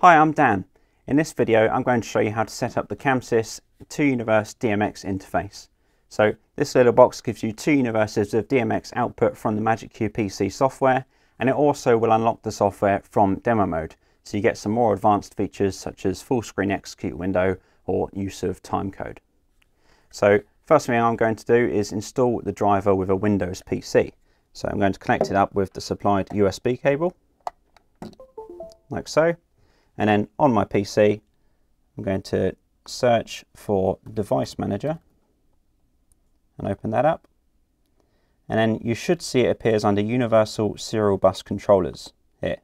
Hi, I'm Dan. In this video, I'm going to show you how to set up the ChamSys 2Universe DMX interface. So this little box gives you two universes of DMX output from the MagicQ PC software, and it also will unlock the software from demo mode. So you get some more advanced features such as full screen execute window or use of timecode. So first thing I'm going to do is install the driver with a Windows PC. So I'm going to connect it up with the supplied USB cable, like so. And then on my PC, I'm going to search for Device Manager and open that up. And then you should see it appears under Universal Serial Bus Controllers here.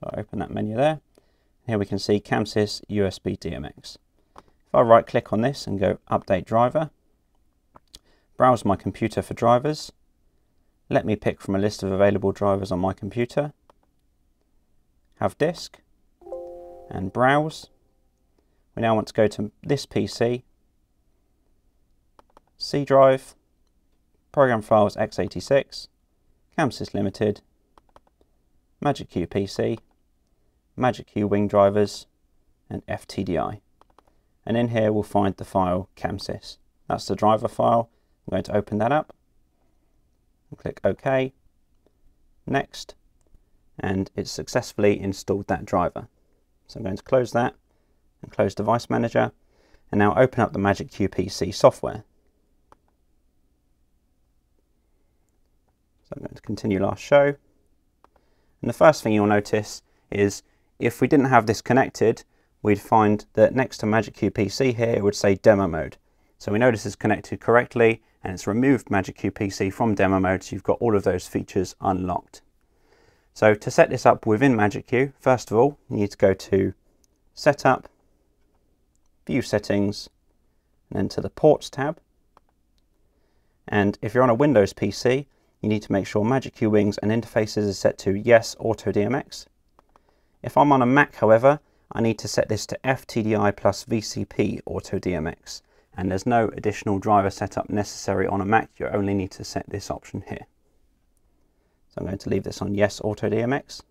So I open that menu there. Here we can see ChamSys USB DMX. If I right click on this and go Update Driver, browse my computer for drivers, let me pick from a list of available drivers on my computer, have disk, and browse. We now want to go to this PC, C drive, program files x86, ChamSys Limited, MagicQ PC, MagicQ Wing drivers, and FTDI. And in here we'll find the file ChamSys. That's the driver file. I'm going to open that up. Click OK. Next. And it's successfully installed that driver. So I'm going to close that and close Device Manager and now open up the MagicQ PC software. So I'm going to continue last show. And the first thing you'll notice is if we didn't have this connected, we'd find that next to MagicQ PC here, it would say demo mode. So we know this is connected correctly and it's removed MagicQ PC from demo mode, so you've got all of those features unlocked. So to set this up within MagicQ, first of all, you need to go to Setup, View Settings, and then to the Ports tab. And if you're on a Windows PC, you need to make sure MagicQ Wings and Interfaces is set to Yes Auto DMX. If I'm on a Mac, however, I need to set this to FTDI plus VCP Auto DMX. And there's no additional driver setup necessary on a Mac, you only need to set this option here. I'm going to leave this on Yes Auto DMX.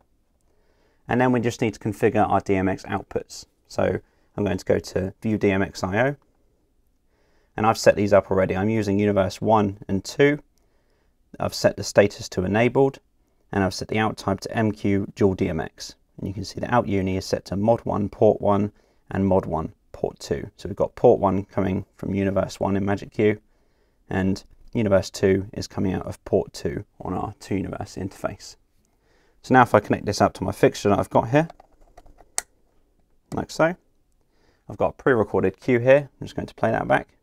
And then we just need to configure our DMX outputs. So I'm going to go to View DMX IO. And I've set these up already. I'm using Universe 1 and 2. I've set the status to enabled. And I've set the out type to MQ dual DMX. And you can see the out uni is set to mod 1 port 1 and mod 1 port 2. So we've got port 1 coming from Universe 1 in Magic Q and Universe 2 is coming out of port 2 on our 2Universe interface. So now if I connect this up to my fixture that I've got here, like so, I've got a pre-recorded cue here. I'm just going to play that back.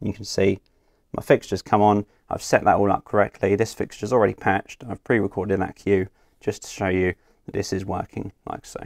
You can see my fixture's come on. I've set that all up correctly. This fixture's already patched. I've pre-recorded that cue just to show you that this is working like so.